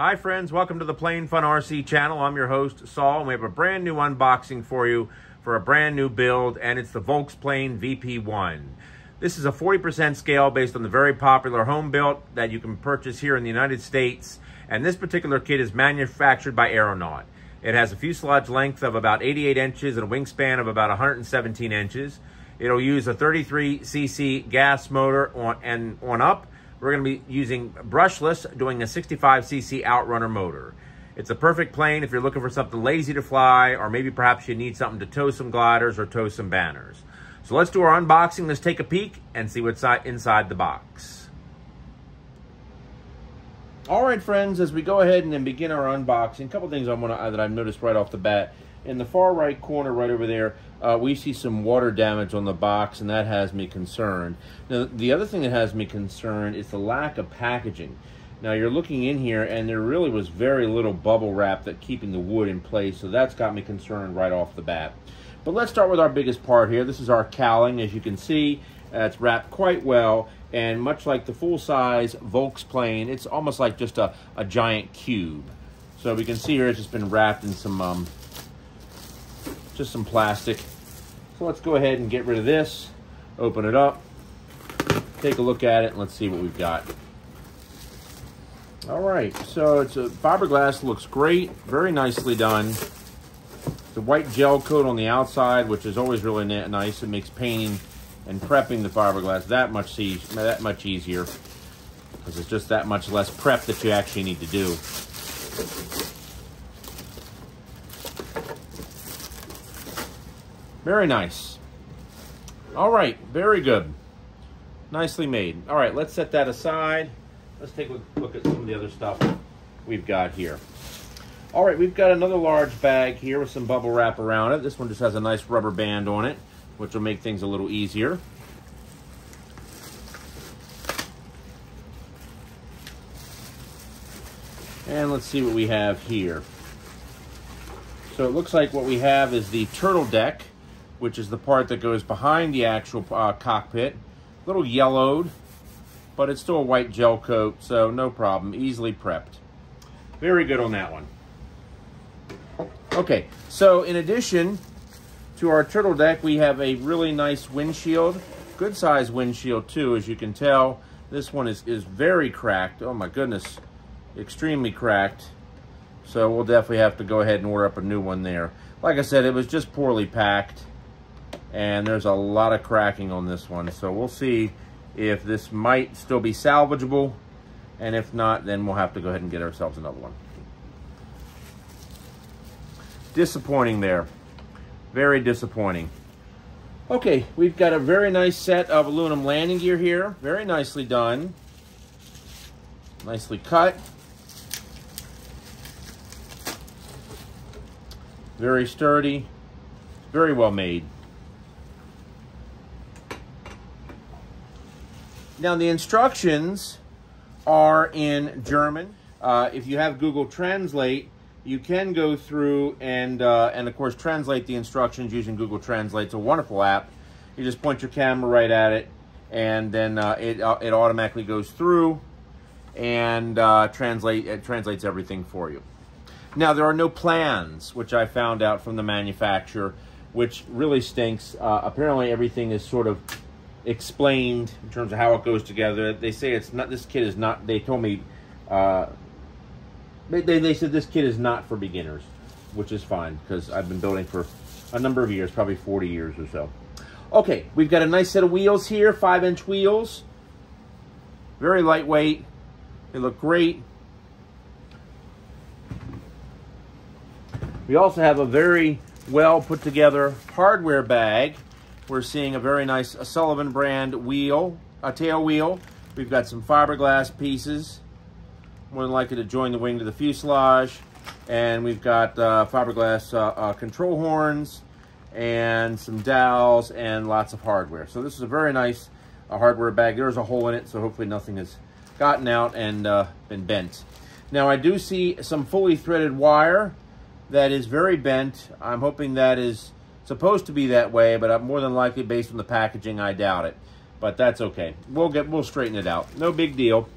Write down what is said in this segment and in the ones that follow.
Hi friends, welcome to the Plane Fun RC channel. I'm your host Saul and we have a brand new unboxing for you for a brand new build and it's the Volksplane VP1. This is a 40% scale based on the very popular home built that you can purchase here in the United States and this particular kit is manufactured by Aeronaut. It has a fuselage length of about 88 inches and a wingspan of about 117 inches. It'll use a 33cc gas motor on and on up we're going to be using brushless, doing a 65cc Outrunner motor. It's a perfect plane if you're looking for something lazy to fly, or maybe perhaps you need something to tow some gliders or tow some banners. So let's do our unboxing. Let's take a peek and see what's inside the box. All right, friends, as we go ahead and begin our unboxing, a couple things I want to that I've noticed right off the bat. In the far right corner, right over there, uh, we see some water damage on the box, and that has me concerned. Now, the other thing that has me concerned is the lack of packaging. Now, you're looking in here, and there really was very little bubble wrap that keeping the wood in place, so that's got me concerned right off the bat. But let's start with our biggest part here. This is our cowling. As you can see, it's wrapped quite well, and much like the full-size Volksplane, it's almost like just a, a giant cube. So we can see here it's just been wrapped in some um, just some plastic. So let's go ahead and get rid of this, open it up, take a look at it, and let's see what we've got. All right, so it's a fiberglass, looks great, very nicely done. The white gel coat on the outside, which is always really nice. It makes painting and prepping the fiberglass that much, that much easier because it's just that much less prep that you actually need to do. Very nice. All right, very good. Nicely made. All right, let's set that aside. Let's take a look at some of the other stuff we've got here. All right, we've got another large bag here with some bubble wrap around it. This one just has a nice rubber band on it, which will make things a little easier. And let's see what we have here. So it looks like what we have is the turtle deck which is the part that goes behind the actual uh, cockpit. A little yellowed, but it's still a white gel coat, so no problem. Easily prepped. Very good on that one. Okay, so in addition to our turtle deck, we have a really nice windshield. Good size windshield too, as you can tell. This one is, is very cracked. Oh my goodness, extremely cracked. So we'll definitely have to go ahead and order up a new one there. Like I said, it was just poorly packed and there's a lot of cracking on this one. So we'll see if this might still be salvageable, and if not, then we'll have to go ahead and get ourselves another one. Disappointing there. Very disappointing. Okay, we've got a very nice set of aluminum landing gear here. Very nicely done. Nicely cut. Very sturdy. Very well made. Now the instructions are in German. Uh, if you have Google Translate, you can go through and, uh, and of course translate the instructions using Google Translate. It's a wonderful app. You just point your camera right at it and then uh, it, uh, it automatically goes through and uh, translate it translates everything for you. Now there are no plans, which I found out from the manufacturer, which really stinks. Uh, apparently everything is sort of explained in terms of how it goes together. They say it's not, this kit is not, they told me, uh, they, they, they said this kit is not for beginners, which is fine because I've been building for a number of years, probably 40 years or so. Okay, we've got a nice set of wheels here, five inch wheels. Very lightweight. They look great. We also have a very well put together hardware bag we're seeing a very nice Sullivan brand wheel, a tail wheel. We've got some fiberglass pieces, more than likely to join the wing to the fuselage. And we've got uh, fiberglass uh, uh, control horns and some dowels and lots of hardware. So this is a very nice uh, hardware bag. There's a hole in it, so hopefully nothing has gotten out and uh, been bent. Now I do see some fully threaded wire that is very bent. I'm hoping that is supposed to be that way, but more than likely based on the packaging, I doubt it. But that's okay. We'll get we'll straighten it out. No big deal.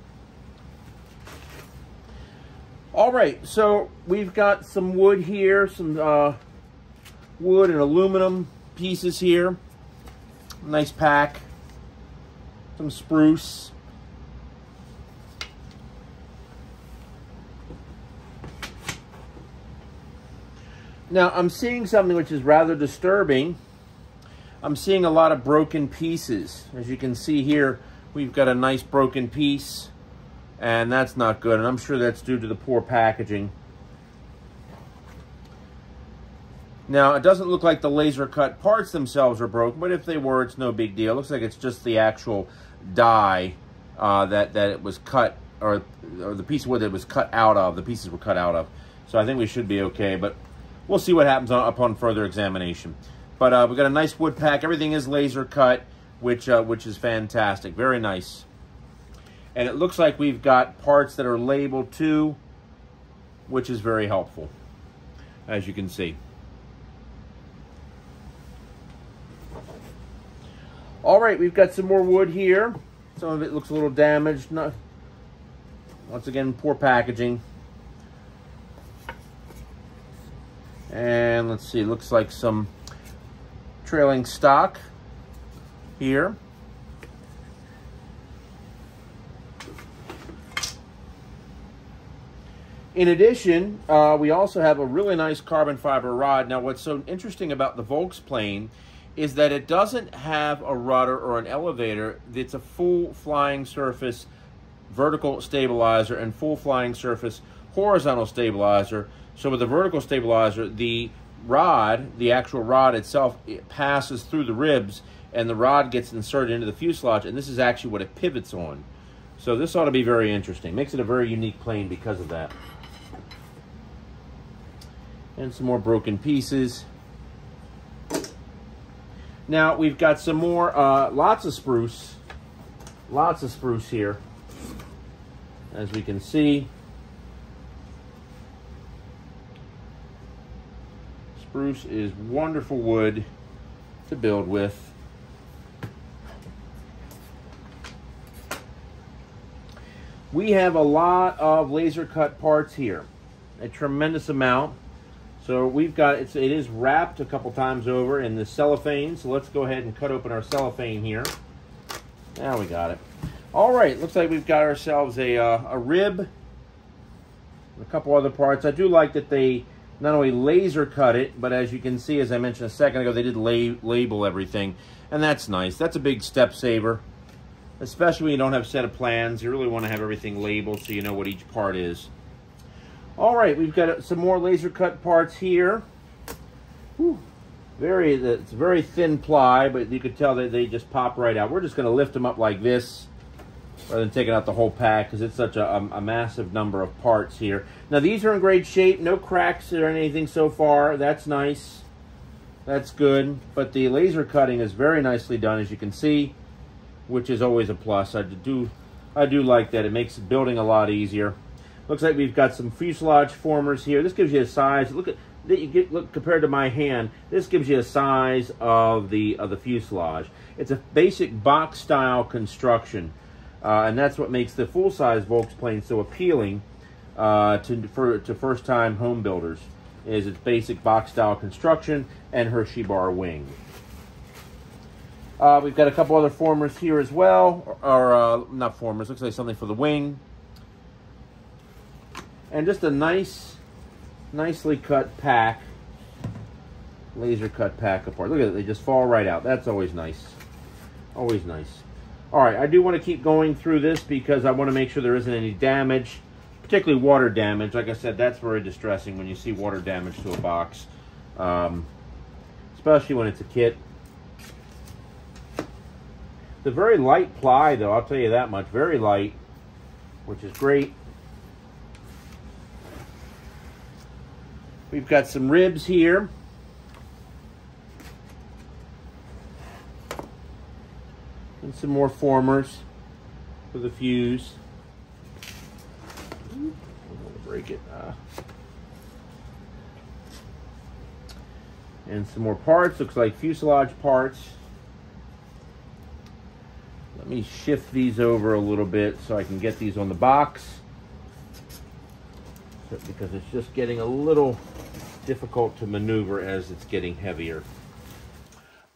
All right, so we've got some wood here, some uh, wood and aluminum pieces here. Nice pack. Some spruce. Now, I'm seeing something which is rather disturbing. I'm seeing a lot of broken pieces. As you can see here, we've got a nice broken piece and that's not good. And I'm sure that's due to the poor packaging. Now, it doesn't look like the laser cut parts themselves are broken, but if they were, it's no big deal. It looks like it's just the actual die uh, that, that it was cut, or, or the piece of wood that it was cut out of, the pieces were cut out of. So I think we should be okay, but we'll see what happens on, upon further examination. But uh, we've got a nice wood pack. Everything is laser cut, which, uh, which is fantastic. Very nice. And it looks like we've got parts that are labeled too, which is very helpful, as you can see. All right, we've got some more wood here. Some of it looks a little damaged. Not, once again, poor packaging. And let's see, looks like some trailing stock here. In addition, uh, we also have a really nice carbon fiber rod. Now, what's so interesting about the Volksplane is that it doesn't have a rudder or an elevator. It's a full flying surface vertical stabilizer and full flying surface horizontal stabilizer. So with the vertical stabilizer, the rod, the actual rod itself, it passes through the ribs and the rod gets inserted into the fuselage, and this is actually what it pivots on. So this ought to be very interesting. Makes it a very unique plane because of that and some more broken pieces. Now we've got some more, uh, lots of spruce, lots of spruce here, as we can see. Spruce is wonderful wood to build with. We have a lot of laser cut parts here, a tremendous amount. So we've got, it's, it is wrapped a couple times over in the cellophane. So let's go ahead and cut open our cellophane here. Now we got it. All right, looks like we've got ourselves a, uh, a rib, a couple other parts. I do like that they not only laser cut it, but as you can see, as I mentioned a second ago, they did la label everything. And that's nice. That's a big step saver, especially when you don't have set of plans. You really want to have everything labeled so you know what each part is. All right, we've got some more laser cut parts here. Whew. Very, it's very thin ply, but you could tell that they just pop right out. We're just going to lift them up like this rather than taking out the whole pack because it's such a, a, a, massive number of parts here. Now, these are in great shape. No cracks or anything so far. That's nice. That's good. But the laser cutting is very nicely done, as you can see, which is always a plus. I do, I do like that. It makes building a lot easier. Looks like we've got some fuselage formers here. This gives you a size. Look at that you get look compared to my hand. This gives you a size of the of the fuselage. It's a basic box style construction, uh, and that's what makes the full size Volksplane so appealing uh, to for to first time home builders. Is its basic box style construction and Hershey bar wing. Uh, we've got a couple other formers here as well, or, or uh, not formers. Looks like something for the wing and just a nice, nicely cut pack, laser cut pack apart. Look at it, they just fall right out. That's always nice, always nice. All right, I do want to keep going through this because I want to make sure there isn't any damage, particularly water damage. Like I said, that's very distressing when you see water damage to a box, um, especially when it's a kit. The very light ply, though, I'll tell you that much, very light, which is great. We've got some ribs here. Some more formers for the fuse. Break it. Uh, and some more parts. Looks like fuselage parts. Let me shift these over a little bit so I can get these on the box. it because it's just getting a little difficult to maneuver as it's getting heavier.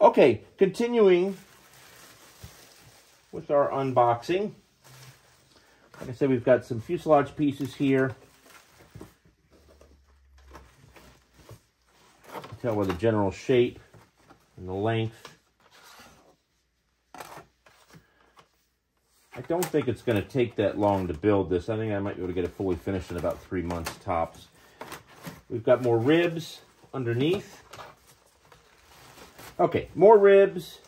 Okay, continuing with our unboxing. Like I said, we've got some fuselage pieces here. Tell by the general shape and the length. I don't think it's going to take that long to build this. I think I might be able to get it fully finished in about three months tops. We've got more ribs underneath. Okay, more ribs.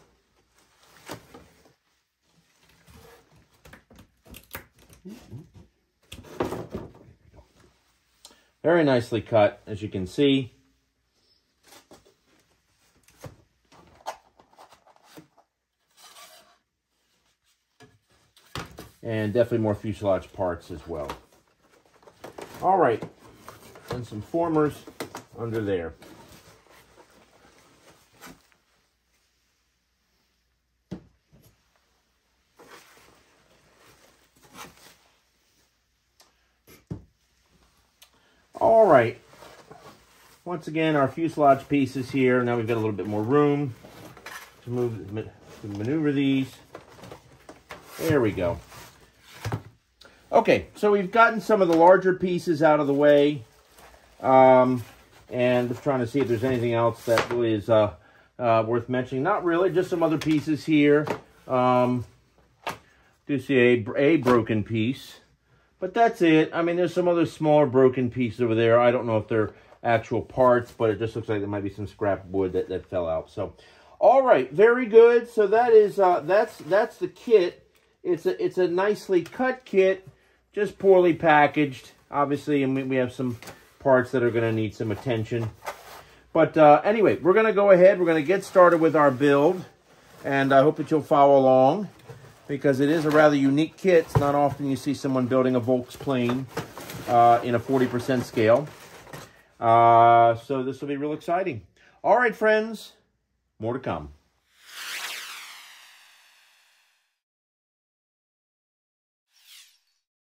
Very nicely cut, as you can see. And definitely more fuselage parts as well. All right, and some formers under there. All right. Once again, our fuselage pieces here. Now we've got a little bit more room to move, to maneuver these. There we go. Okay, so we've gotten some of the larger pieces out of the way. Um, and just trying to see if there's anything else that is uh, uh, worth mentioning. Not really, just some other pieces here. Um, do see a, a broken piece. But that's it. I mean, there's some other smaller broken pieces over there. I don't know if they're actual parts, but it just looks like there might be some scrap wood that, that fell out. So, all right, very good. So that is uh, that's that's the kit. It's a it's a nicely cut kit just poorly packaged, obviously, and we, we have some parts that are going to need some attention. But uh, anyway, we're going to go ahead. We're going to get started with our build, and I hope that you'll follow along because it is a rather unique kit. It's not often you see someone building a Volksplane uh, in a 40% scale. Uh, so this will be real exciting. All right, friends, more to come.